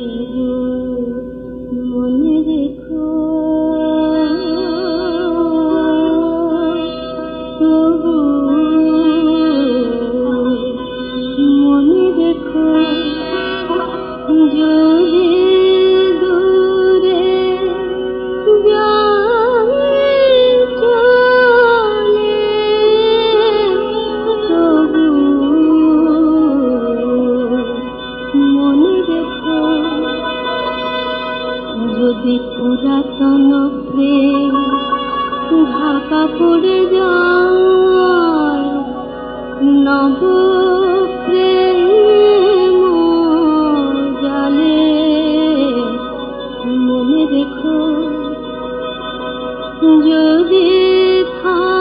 তবু যদি পুরাতন প্রেম ঢাকা পড়ে যায় নব প্রেম জালে। মনে রেখো যদি থাকে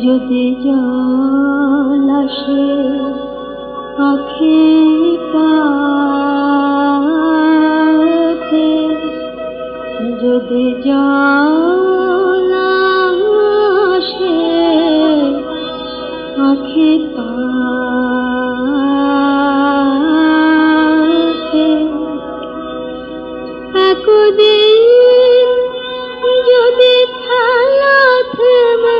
যদি জল আসে আখি পাতে যদি জল আসে আখি পাতে একদিন যদি খেলা থেমে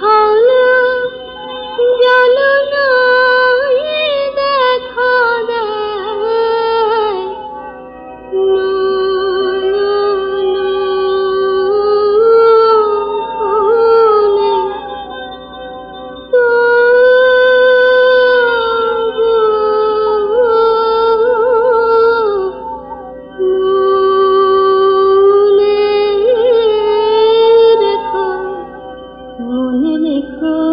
そ。লেখো